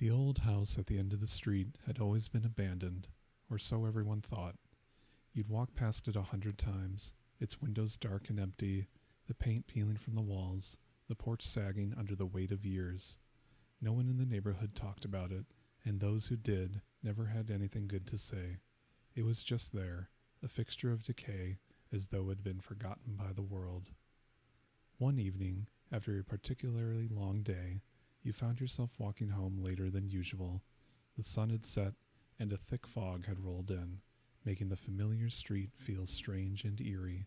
The old house at the end of the street had always been abandoned, or so everyone thought. You'd walk past it a hundred times, its windows dark and empty, the paint peeling from the walls, the porch sagging under the weight of years. No one in the neighborhood talked about it, and those who did never had anything good to say. It was just there, a fixture of decay, as though it had been forgotten by the world. One evening, after a particularly long day, you found yourself walking home later than usual. The sun had set, and a thick fog had rolled in, making the familiar street feel strange and eerie.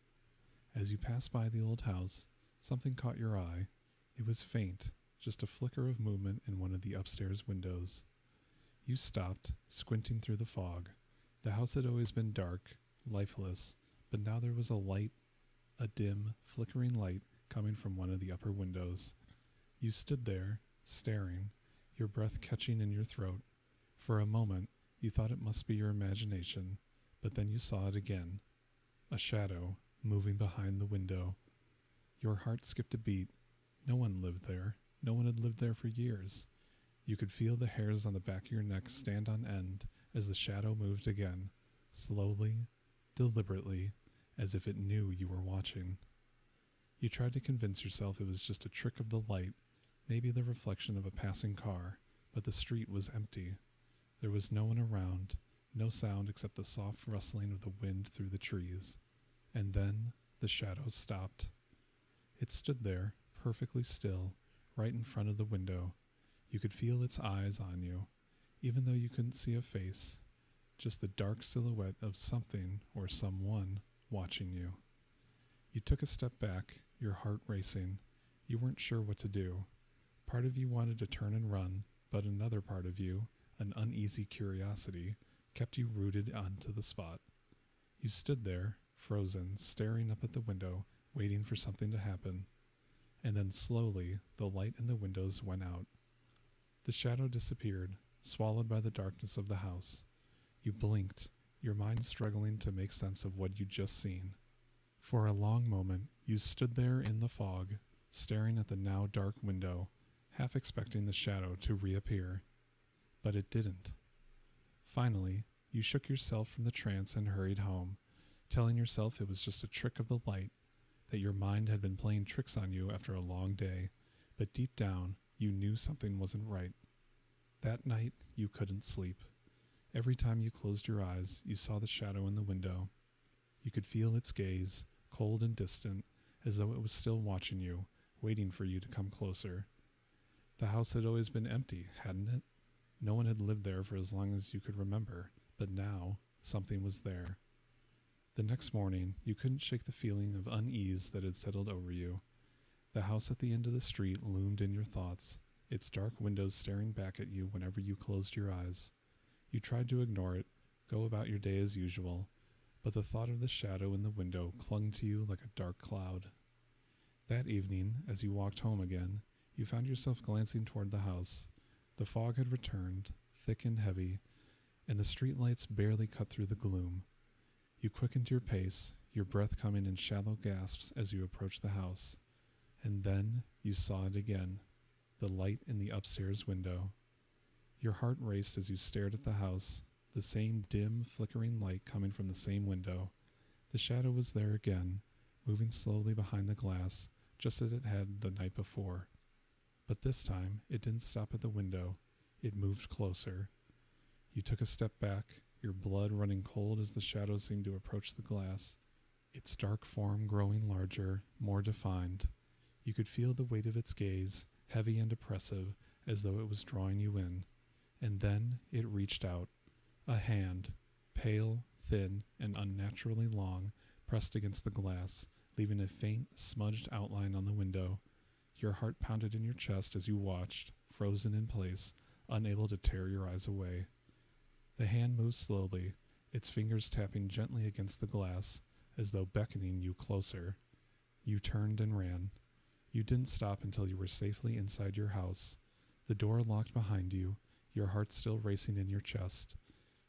As you passed by the old house, something caught your eye. It was faint, just a flicker of movement in one of the upstairs windows. You stopped, squinting through the fog. The house had always been dark, lifeless, but now there was a light, a dim, flickering light coming from one of the upper windows. You stood there, staring, your breath catching in your throat. For a moment, you thought it must be your imagination, but then you saw it again a shadow moving behind the window. Your heart skipped a beat. No one lived there. No one had lived there for years. You could feel the hairs on the back of your neck stand on end as the shadow moved again, slowly, deliberately, as if it knew you were watching. You tried to convince yourself it was just a trick of the light, maybe the reflection of a passing car, but the street was empty. There was no one around, no sound except the soft rustling of the wind through the trees. And then the shadow stopped. It stood there, perfectly still, right in front of the window. You could feel its eyes on you, even though you couldn't see a face, just the dark silhouette of something or someone watching you. You took a step back, your heart racing. You weren't sure what to do. Part of you wanted to turn and run, but another part of you, an uneasy curiosity, kept you rooted onto the spot. You stood there, frozen, staring up at the window, waiting for something to happen. And then slowly, the light in the windows went out. The shadow disappeared, swallowed by the darkness of the house. You blinked, your mind struggling to make sense of what you'd just seen. For a long moment, you stood there in the fog, staring at the now dark window, half expecting the shadow to reappear. But it didn't. Finally, you shook yourself from the trance and hurried home, telling yourself it was just a trick of the light, that your mind had been playing tricks on you after a long day, but deep down, you knew something wasn't right. That night, you couldn't sleep. Every time you closed your eyes, you saw the shadow in the window. You could feel its gaze, cold and distant, as though it was still watching you, waiting for you to come closer. The house had always been empty, hadn't it? No one had lived there for as long as you could remember, but now something was there. The next morning, you couldn't shake the feeling of unease that had settled over you. The house at the end of the street loomed in your thoughts, its dark windows staring back at you whenever you closed your eyes. You tried to ignore it, go about your day as usual, but the thought of the shadow in the window clung to you like a dark cloud. That evening, as you walked home again, you found yourself glancing toward the house. The fog had returned, thick and heavy, and the street lights barely cut through the gloom. You quickened your pace, your breath coming in shallow gasps as you approached the house. And then you saw it again the light in the upstairs window. Your heart raced as you stared at the house, the same dim, flickering light coming from the same window. The shadow was there again, moving slowly behind the glass, just as it had the night before. But this time, it didn't stop at the window. It moved closer. You took a step back, your blood running cold as the shadow seemed to approach the glass, its dark form growing larger, more defined. You could feel the weight of its gaze, heavy and oppressive, as though it was drawing you in. And then it reached out. A hand, pale, thin, and unnaturally long, pressed against the glass, leaving a faint, smudged outline on the window. Your heart pounded in your chest as you watched, frozen in place, unable to tear your eyes away. The hand moved slowly, its fingers tapping gently against the glass, as though beckoning you closer. You turned and ran. You didn't stop until you were safely inside your house, the door locked behind you, your heart still racing in your chest.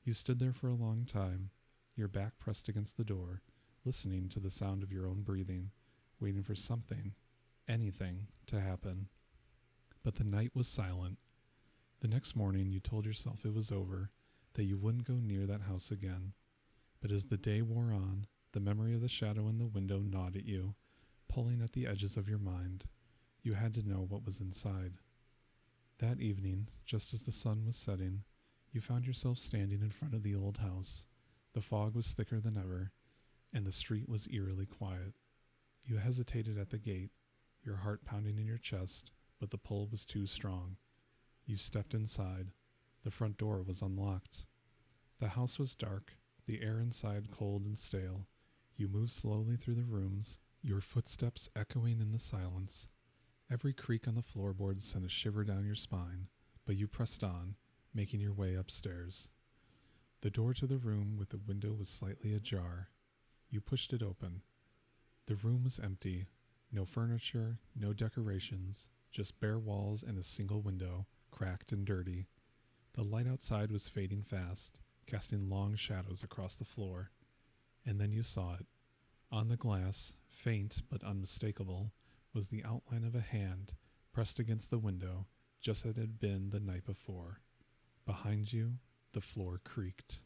You stood there for a long time, your back pressed against the door, listening to the sound of your own breathing, waiting for something, anything, to happen. But the night was silent. The next morning, you told yourself it was over, that you wouldn't go near that house again. But as the day wore on, the memory of the shadow in the window gnawed at you, pulling at the edges of your mind. You had to know what was inside. That evening, just as the sun was setting, you found yourself standing in front of the old house. The fog was thicker than ever, and the street was eerily quiet. You hesitated at the gate, your heart pounding in your chest, but the pull was too strong. You stepped inside. The front door was unlocked. The house was dark, the air inside cold and stale. You moved slowly through the rooms, your footsteps echoing in the silence. Every creak on the floorboards sent a shiver down your spine, but you pressed on, making your way upstairs. The door to the room with the window was slightly ajar. You pushed it open. The room was empty. No furniture, no decorations, just bare walls and a single window, cracked and dirty. The light outside was fading fast, casting long shadows across the floor. And then you saw it. On the glass, faint but unmistakable, was the outline of a hand pressed against the window, just as it had been the night before. Behind you, the floor creaked.